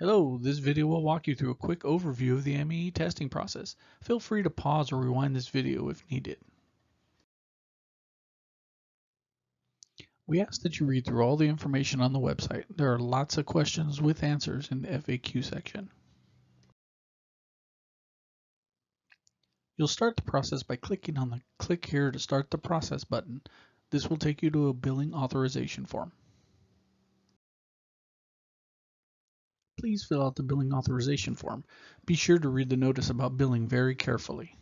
Hello, this video will walk you through a quick overview of the MAE testing process. Feel free to pause or rewind this video if needed. We ask that you read through all the information on the website. There are lots of questions with answers in the FAQ section. You'll start the process by clicking on the Click here to start the process button. This will take you to a billing authorization form. Please fill out the billing authorization form. Be sure to read the notice about billing very carefully.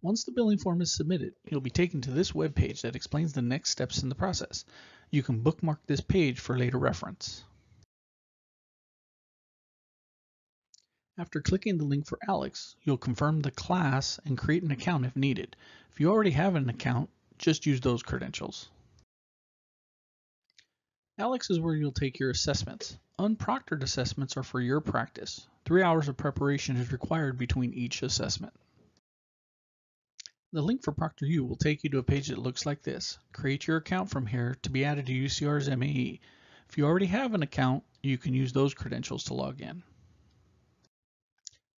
Once the billing form is submitted, you'll be taken to this web page that explains the next steps in the process. You can bookmark this page for later reference. After clicking the link for ALEKS, you'll confirm the class and create an account if needed. If you already have an account, just use those credentials. ALEKS is where you'll take your assessments. Unproctored assessments are for your practice. Three hours of preparation is required between each assessment. The link for ProctorU will take you to a page that looks like this. Create your account from here to be added to UCR's MAE. If you already have an account, you can use those credentials to log in.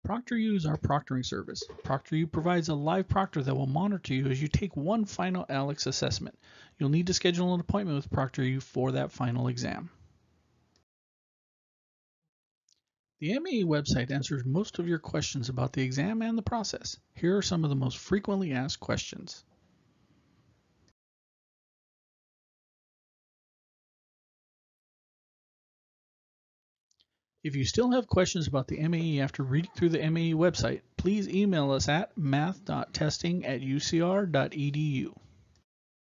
ProctorU is our proctoring service. ProctorU provides a live proctor that will monitor you as you take one final ALEKS assessment. You'll need to schedule an appointment with ProctorU for that final exam. The MAE website answers most of your questions about the exam and the process. Here are some of the most frequently asked questions. If you still have questions about the MAE after reading through the MAE website, please email us at math.testing at ucr.edu.